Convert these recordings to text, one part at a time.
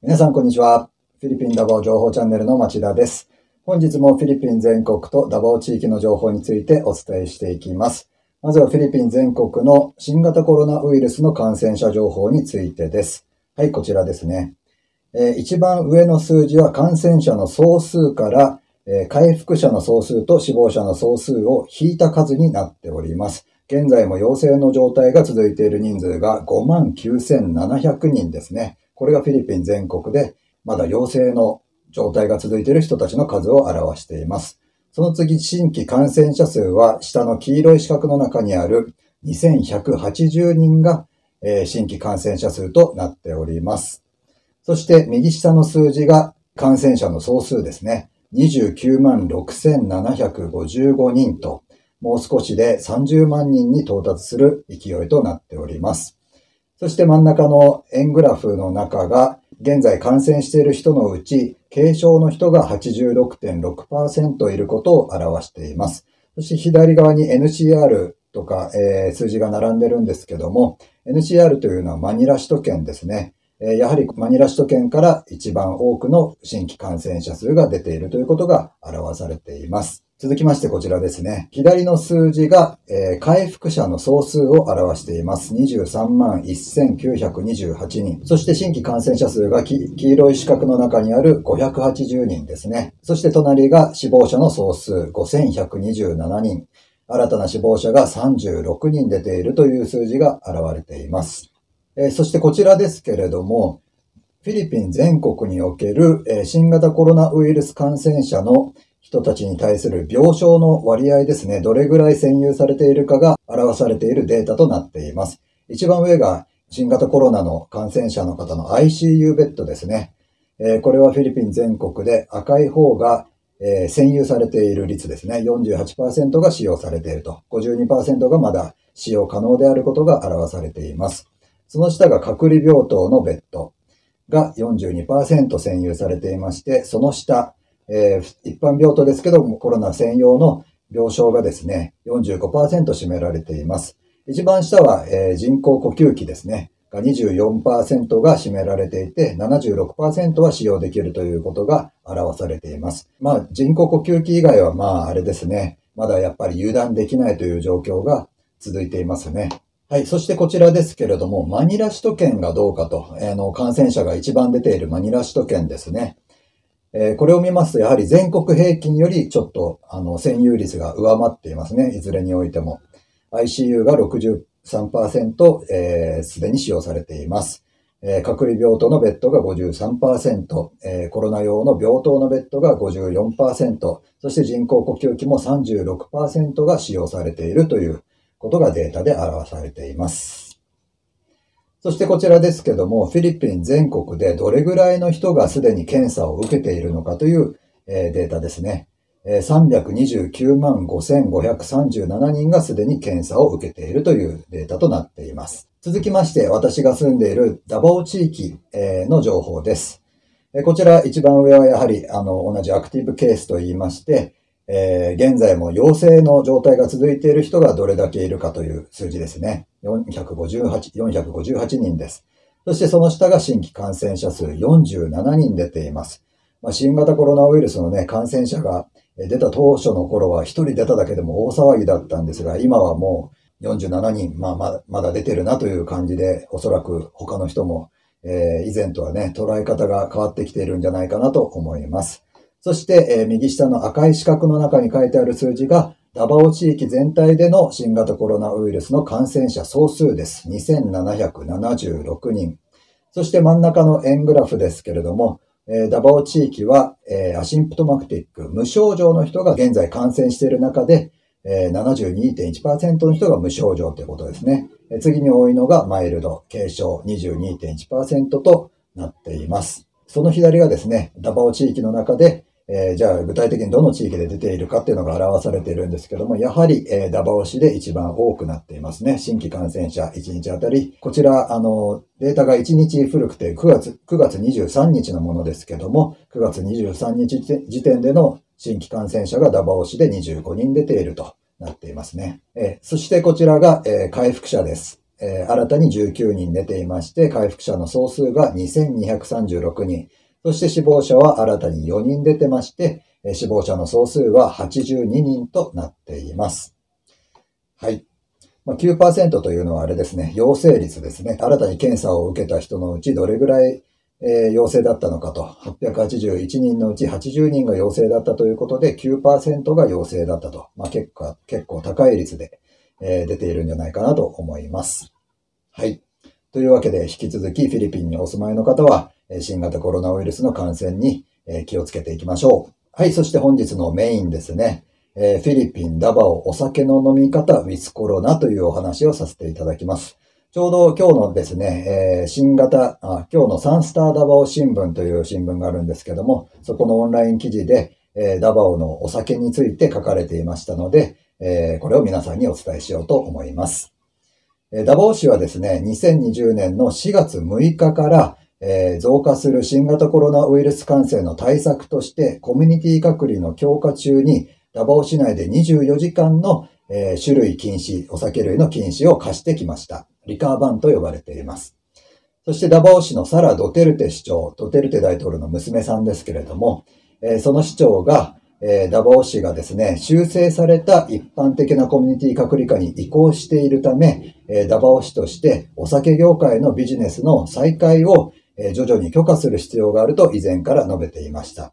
皆さんこんにちは。フィリピンダバオ情報チャンネルの町田です。本日もフィリピン全国とダバオ地域の情報についてお伝えしていきます。まずはフィリピン全国の新型コロナウイルスの感染者情報についてです。はい、こちらですね。えー、一番上の数字は感染者の総数から、えー、回復者の総数と死亡者の総数を引いた数になっております。現在も陽性の状態が続いている人数が59,700人ですね。これがフィリピン全国でまだ陽性の状態が続いている人たちの数を表しています。その次、新規感染者数は下の黄色い四角の中にある2180人がえ新規感染者数となっております。そして右下の数字が感染者の総数ですね。29万6755人ともう少しで30万人に到達する勢いとなっております。そして真ん中の円グラフの中が、現在感染している人のうち、軽症の人が86.6%いることを表しています。そして左側に NCR とか、えー、数字が並んでるんですけども、NCR というのはマニラ首都圏ですねえ。やはりマニラ首都圏から一番多くの新規感染者数が出ているということが表されています。続きましてこちらですね。左の数字が、えー、回復者の総数を表しています。23万1928人。そして新規感染者数が黄色い四角の中にある580人ですね。そして隣が死亡者の総数5127人。新たな死亡者が36人出ているという数字が現れています。えー、そしてこちらですけれども、フィリピン全国における、えー、新型コロナウイルス感染者の人たちに対する病床の割合ですね、どれぐらい占有されているかが表されているデータとなっています。一番上が新型コロナの感染者の方の ICU ベッドですね。えこれはフィリピン全国で赤い方が、え占有されている率ですね。48%が使用されていると。52%がまだ使用可能であることが表されています。その下が隔離病棟のベッドが42%占有されていまして、その下、えー、一般病棟ですけども、コロナ専用の病床がですね、45%占められています。一番下は、えー、人工呼吸器ですね。が24%が占められていて、76%は使用できるということが表されています。まあ、人工呼吸器以外は、まあ、あれですね。まだやっぱり油断できないという状況が続いていますね。はい。そしてこちらですけれども、マニラ首都圏がどうかと、あの、感染者が一番出ているマニラ首都圏ですね。えー、これを見ますと、やはり全国平均よりちょっと、あの、占有率が上回っていますね。いずれにおいても。ICU が63%、えー、すでに使用されています。えー、隔離病棟のベッドが53%、えー、コロナ用の病棟のベッドが54%、そして人工呼吸器も36%が使用されているということがデータで表されています。そしてこちらですけども、フィリピン全国でどれぐらいの人がすでに検査を受けているのかというデータですね。329万5537人がすでに検査を受けているというデータとなっています。続きまして、私が住んでいるダバオ地域の情報です。こちら一番上はやはりあの同じアクティブケースと言いまして、えー、現在も陽性の状態が続いている人がどれだけいるかという数字ですね。458, 458人です。そしてその下が新規感染者数47人出ています。まあ、新型コロナウイルスのね、感染者が出た当初の頃は1人出ただけでも大騒ぎだったんですが、今はもう47人、まあ、まだまだ出てるなという感じで、おそらく他の人も、えー、以前とはね、捉え方が変わってきているんじゃないかなと思います。そして、え、右下の赤い四角の中に書いてある数字が、ダバオ地域全体での新型コロナウイルスの感染者総数です。2776人。そして真ん中の円グラフですけれども、え、ダバオ地域は、え、 asymptomatic、無症状の人が現在感染している中で、えー、72.1%の人が無症状ということですね。次に多いのが mild、軽症22.1%となっています。その左がですね、ダバオ地域の中で、えー、じゃあ具体的にどの地域で出ているかっていうのが表されているんですけども、やはり、えー、ダバオ市で一番多くなっていますね。新規感染者1日あたり。こちら、あの、データが1日古くて9月、9月23日のものですけども、9月23日時点での新規感染者がダバオ市で25人出ているとなっていますね。えー、そしてこちらが、えー、回復者です。えー、新たに19人出ていまして、回復者の総数が2236人。そして死亡者は新たに4人出てまして、死亡者の総数は82人となっています。はい。まあ、9%というのはあれですね、陽性率ですね。新たに検査を受けた人のうちどれぐらい、えー、陽性だったのかと。881人のうち80人が陽性だったということで9%が陽性だったと。まあ、結構、結構高い率で、えー、出ているんじゃないかなと思います。はい。というわけで引き続きフィリピンにお住まいの方は新型コロナウイルスの感染に気をつけていきましょう。はい、そして本日のメインですね。フィリピン、ダバオ、お酒の飲み方、ウィズコロナというお話をさせていただきます。ちょうど今日のですね、新型あ、今日のサンスターダバオ新聞という新聞があるんですけども、そこのオンライン記事で、ダバオのお酒について書かれていましたので、これを皆さんにお伝えしようと思います。ダバオ市はですね、2020年の4月6日から、えー、増加する新型コロナウイルス感染の対策として、コミュニティ隔離の強化中に、ダバオ市内で24時間の、えー、種類禁止、お酒類の禁止を課してきました。リカーバンと呼ばれています。そしてダバオ市のサラ・ドテルテ市長、ドテルテ大統領の娘さんですけれども、えー、その市長が、えー、ダバオ市がですね、修正された一般的なコミュニティ隔離下に移行しているため、えー、ダバオ市としてお酒業界のビジネスの再開をえ徐々に許可する必要があると以前から述べていました。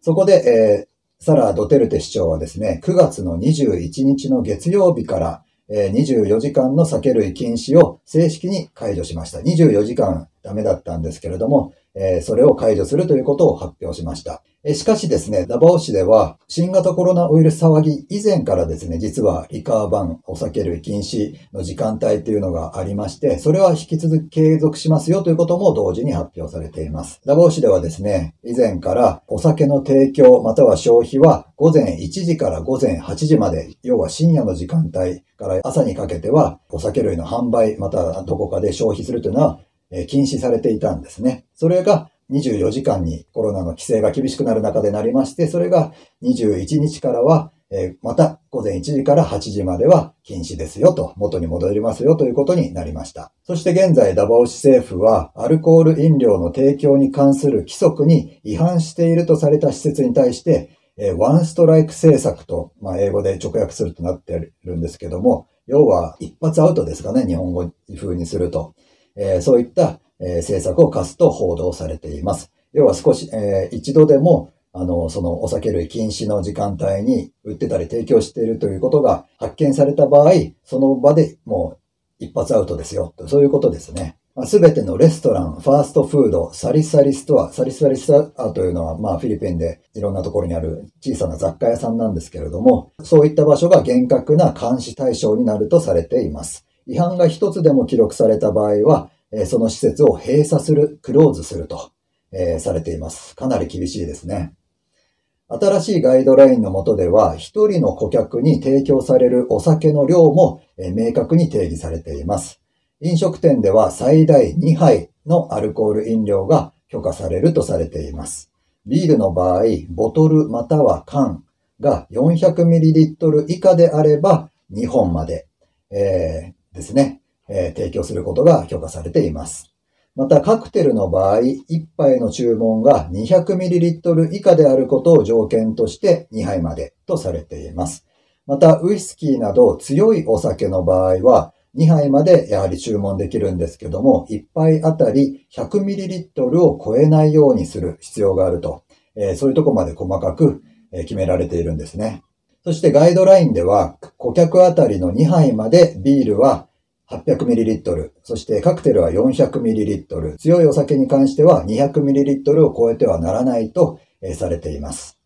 そこで、えサラ・ドテルテ市長はですね、9月の21日の月曜日から、え24時間の酒類禁止を正式に解除しました。24時間ダメだったんですけれども、えそれを解除するということを発表しました。えしかしですね、ダバオ市では新型コロナウイルス騒ぎ以前からですね、実はリカーバン、お酒類禁止の時間帯というのがありまして、それは引き続き継続しますよということも同時に発表されています。ダバオ市ではですね、以前からお酒の提供または消費は午前1時から午前8時まで、要は深夜の時間帯から朝にかけてはお酒類の販売またどこかで消費するというのは禁止されていたんですね。それが24時間にコロナの規制が厳しくなる中でなりまして、それが21日からは、また午前1時から8時までは禁止ですよと、元に戻りますよということになりました。そして現在ダバオ市政府は、アルコール飲料の提供に関する規則に違反しているとされた施設に対して、ワンストライク政策と、まあ、英語で直訳するとなっているんですけども、要は一発アウトですかね、日本語風にすると。えー、そういったえ政策を課すと報道されています。要は少し、えー、一度でも、あの、そのお酒類禁止の時間帯に売ってたり提供しているということが発見された場合、その場でもう一発アウトですよ。そういうことですね。すべてのレストラン、ファーストフード、サリサリストア、サリサリストアというのは、まあフィリピンでいろんなところにある小さな雑貨屋さんなんですけれども、そういった場所が厳格な監視対象になるとされています。違反が一つでも記録された場合は、その施設を閉鎖する、クローズすると、えされています。かなり厳しいですね。新しいガイドラインの下では、一人の顧客に提供されるお酒の量も、え明確に定義されています。飲食店では最大2杯のアルコール飲料が許可されるとされています。ビールの場合、ボトルまたは缶が 400ml 以下であれば2本まで、えー、ですね。えー、提供することが許可されています。また、カクテルの場合、1杯の注文が 200ml 以下であることを条件として2杯までとされています。また、ウイスキーなど強いお酒の場合は、2杯までやはり注文できるんですけども、1杯あたり 100ml を超えないようにする必要があると、えー、そういうとこまで細かく決められているんですね。そしてガイドラインでは、顧客あたりの2杯までビールは 800ml、そしてカクテルは 400ml、強いお酒に関しては 200ml を超えてはならないとされています。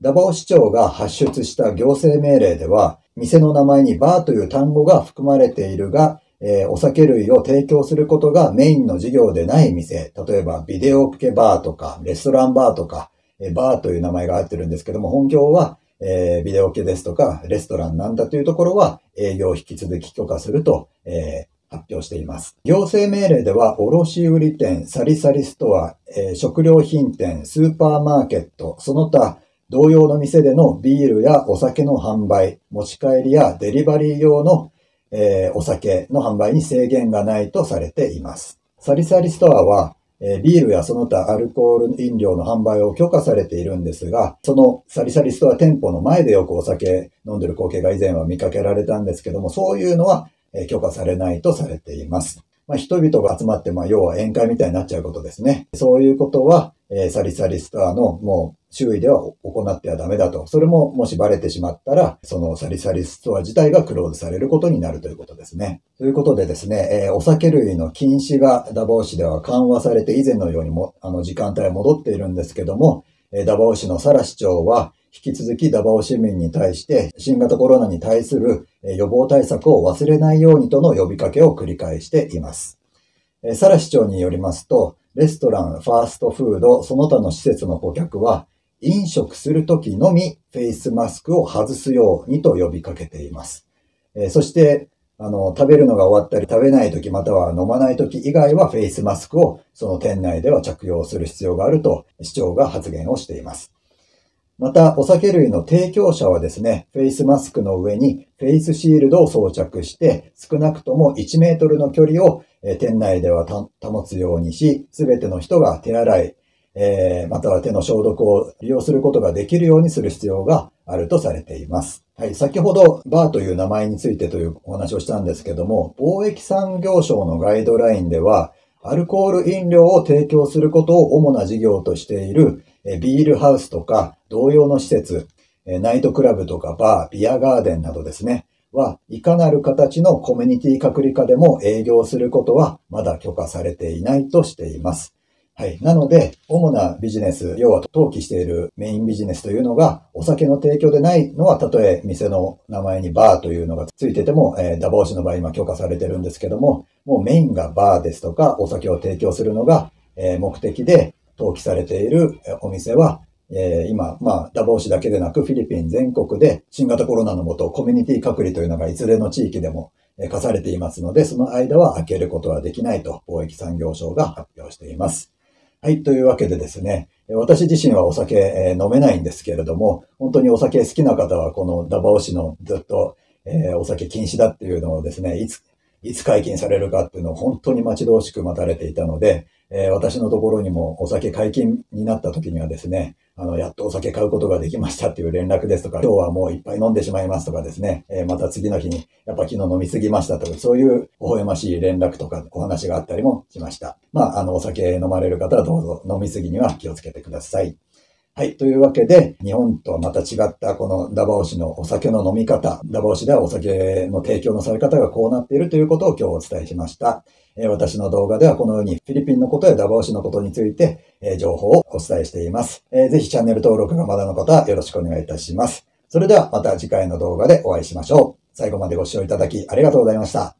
ダバオ市長が発出した行政命令では、店の名前にバーという単語が含まれているが、えー、お酒類を提供することがメインの事業でない店、例えばビデオ系バーとか、レストランバーとか、えバーという名前が入ってるんですけども、本業はえー、ビデオ系ですとか、レストランなんだというところは、営業を引き続き許可すると、えー、発表しています。行政命令では、卸売店、サリサリストア、えー、食料品店、スーパーマーケット、その他、同様の店でのビールやお酒の販売、持ち帰りやデリバリー用のえー、お酒の販売に制限がないとされています。サリサリストアは、え、ビールやその他アルコール飲料の販売を許可されているんですが、そのサリサリストア店舗の前でよくお酒飲んでる光景が以前は見かけられたんですけども、そういうのは、え、許可されないとされています。まあ、人々が集まって、まあ、要は宴会みたいになっちゃうことですね。そういうことは、え、サリサリストアのもう周囲では行ってはダメだと。それももしバレてしまったら、そのサリサリストア自体がクローズされることになるということですね。ということでですね、えー、お酒類の禁止がダバオ市では緩和されて以前のようにも、あの時間帯は戻っているんですけども、えー、ダバオ市のサラ市長は、引き続きダバオ市民に対して新型コロナに対する予防対策を忘れないようにとの呼びかけを繰り返しています。サラ市長によりますと、レストラン、ファーストフード、その他の施設の顧客は、飲食するときのみフェイスマスクを外すようにと呼びかけています。えそして、あの、食べるのが終わったり、食べないときまたは飲まないとき以外はフェイスマスクをその店内では着用する必要があると市長が発言をしています。また、お酒類の提供者はですね、フェイスマスクの上にフェイスシールドを装着して、少なくとも1メートルの距離を店内では保つようにし、すべての人が手洗い、えー、または手の消毒を利用することができるようにする必要があるとされています。はい、先ほどバーという名前についてというお話をしたんですけども、貿易産業省のガイドラインでは、アルコール飲料を提供することを主な事業としているビールハウスとか同様の施設、ナイトクラブとかバー、ビアガーデンなどですね、は、いかなる形のコミュニティ隔離下でも営業することはまだ許可されていないとしています。はい。なので、主なビジネス、要は登記しているメインビジネスというのが、お酒の提供でないのは、たとえ店の名前にバーというのがついてても、えー、ダボーシの場合今許可されてるんですけども、もうメインがバーですとか、お酒を提供するのが、えー、目的で登記されているお店は、えー、今、まあ、ダボー市だけでなくフィリピン全国で新型コロナのもとコミュニティ隔離というのがいずれの地域でも課されていますので、その間は開けることはできないと貿易産業省が発表しています。はい。というわけでですね、私自身はお酒飲めないんですけれども、本当にお酒好きな方はこのダバオ市のずっと、えー、お酒禁止だっていうのをですね、いつ、いつ解禁されるかっていうのを本当に待ち遠しく待たれていたので、えー、私のところにもお酒解禁になった時にはですね、あの、やっとお酒買うことができましたっていう連絡ですとか、今日はもういっぱい飲んでしまいますとかですね、えー、また次の日に、やっぱ昨日飲みすぎましたとか、そういう微笑ましい連絡とかお話があったりもしました。まあ、あの、お酒飲まれる方はどうぞ飲みすぎには気をつけてください。はい。というわけで、日本とはまた違ったこのダバオ市のお酒の飲み方、ダバオ市ではお酒の提供のされ方がこうなっているということを今日お伝えしました。え私の動画ではこのようにフィリピンのことやダバオ市のことについて、え情報をお伝えしています。えぜひチャンネル登録がまだの方はよろしくお願いいたします。それではまた次回の動画でお会いしましょう。最後までご視聴いただきありがとうございました。